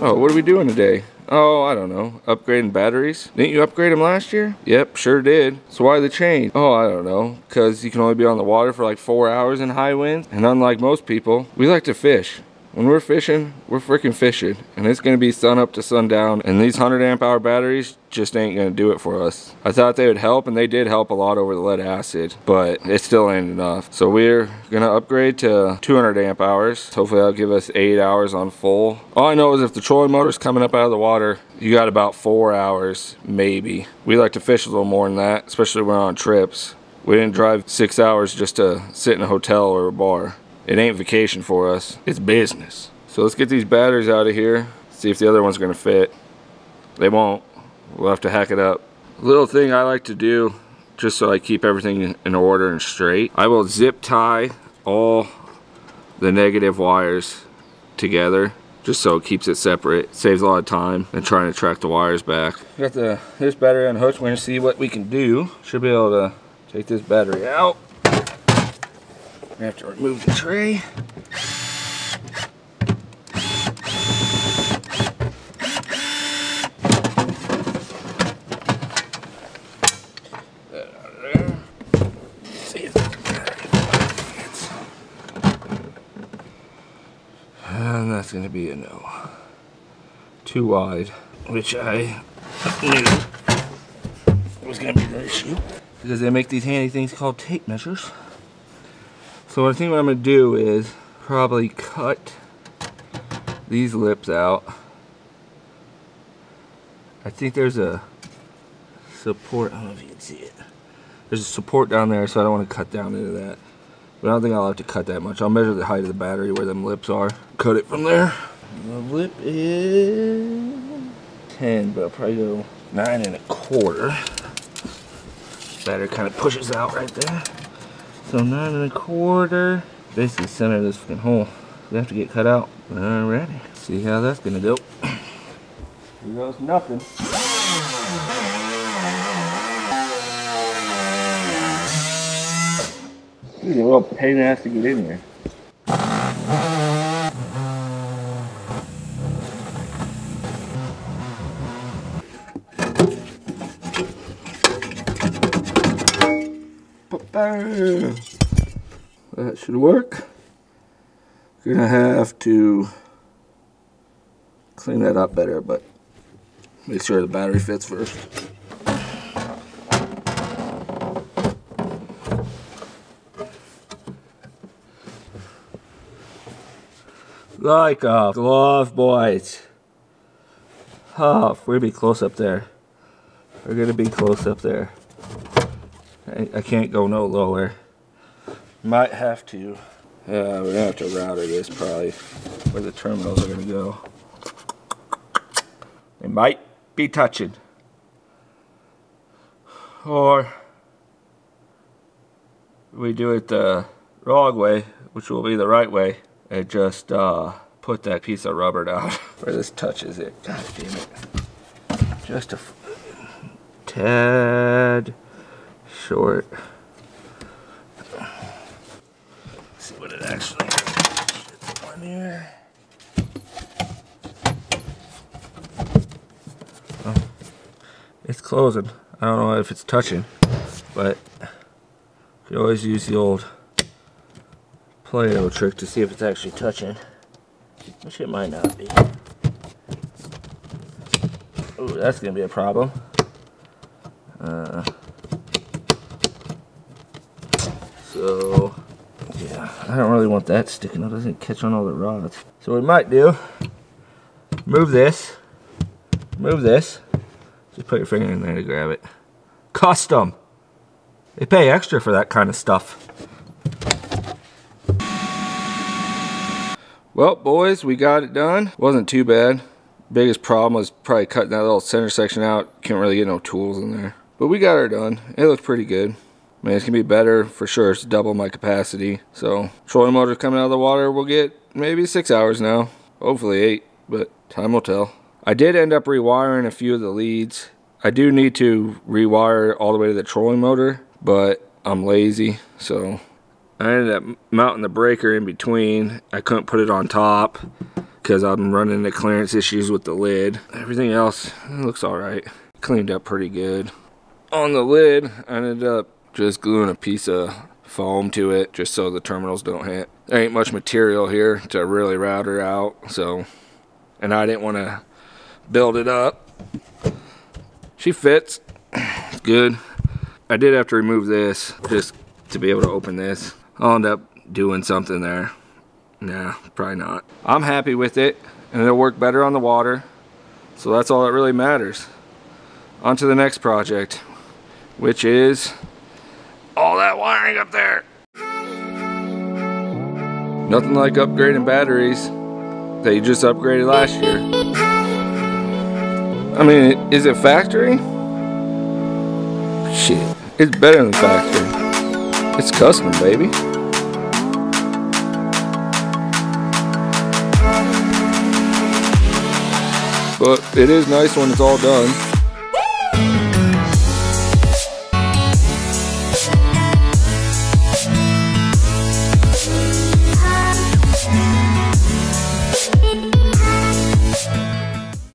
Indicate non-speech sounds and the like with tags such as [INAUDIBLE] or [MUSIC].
Oh, what are we doing today? Oh, I don't know. Upgrading batteries? Didn't you upgrade them last year? Yep, sure did. So why the change? Oh, I don't know. Because you can only be on the water for like four hours in high winds. And unlike most people, we like to fish. When we're fishing, we're freaking fishing. And it's to be sun up to sundown. And these 100 amp hour batteries just ain't to do it for us. I thought they would help, and they did help a lot over the lead acid. But it still ain't enough. So we're to upgrade to 200 amp hours. Hopefully that'll give us 8 hours on full. All I know is if the trolling motor's coming up out of the water, you got about 4 hours, maybe. We like to fish a little more than that, especially when we're on trips. We didn't drive 6 hours just to sit in a hotel or a bar. It ain't vacation for us. It's business. So let's get these batteries out of here. See if the other one's gonna fit. They won't. We'll have to hack it up. Little thing I like to do, just so I keep everything in order and straight, I will zip tie all the negative wires together just so it keeps it separate. Saves a lot of time and trying to track the wires back. Got the this battery unhooked. We're gonna see what we can do. Should be able to take this battery out. We have to remove the tray. And that's going to be a no. Too wide, which I knew was going to be the issue. Because they make these handy things called tape measures. So I think what I'm going to do is probably cut these lips out. I think there's a support, I don't know if you can see it. There's a support down there, so I don't want to cut down into that. But I don't think I'll have to cut that much. I'll measure the height of the battery where them lips are. Cut it from there. The lip is 10, but I'll probably go 9 and a quarter. Battery kind of pushes out right there. So 9 and a quarter. Basically center of this fucking hole. We have to get cut out. Alrighty. See how that's gonna go. Here goes nothing. Is a little pain in ass to get in That should work. Gonna have to clean that up better, but make sure the battery fits first. Like a glove, boys. Oh, we're gonna be close up there. We're gonna be close up there. I, I can't go no lower. Might have to. Yeah, we're gonna have to router this probably where the terminals are gonna go. They might be touching. Or we do it the wrong way, which will be the right way, and just uh, put that piece of rubber down [LAUGHS] where this touches it. God damn it. Just a tad short. Let's see what it actually is. One here. Oh, it's closing. I don't know if it's touching, but you always use the old Play-Doh trick to see if it's actually touching, which it might not be. Oh, that's gonna be a problem. Uh, so, yeah, I don't really want that sticking. It doesn't catch on all the rods. So we might do, move this, move this, just put your finger in there to grab it. Custom. They pay extra for that kind of stuff. Well, boys, we got it done. Wasn't too bad. Biggest problem was probably cutting that little center section out. Can't really get no tools in there. But we got her done. It looks pretty good. I mean, it's gonna be better for sure. It's double my capacity. So, trolling motor coming out of the water, we'll get maybe six hours now. Hopefully eight, but time will tell. I did end up rewiring a few of the leads. I do need to rewire all the way to the trolling motor, but I'm lazy, so I ended up mounting the breaker in between. I couldn't put it on top because I'm running into clearance issues with the lid. Everything else looks all right. Cleaned up pretty good. On the lid, I ended up just gluing a piece of foam to it just so the terminals don't hit. There ain't much material here to really route her out, so, and I didn't want to build it up. She fits, it's good. I did have to remove this just to be able to open this. I'll end up doing something there. Nah, probably not. I'm happy with it and it'll work better on the water. So that's all that really matters. On to the next project, which is all that wiring up there. Nothing like upgrading batteries that you just upgraded last year. I mean, is it factory? Shit, it's better than factory. It's custom, baby. But it is nice when it's all done.